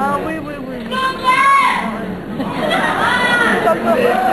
啊，喂喂喂！干！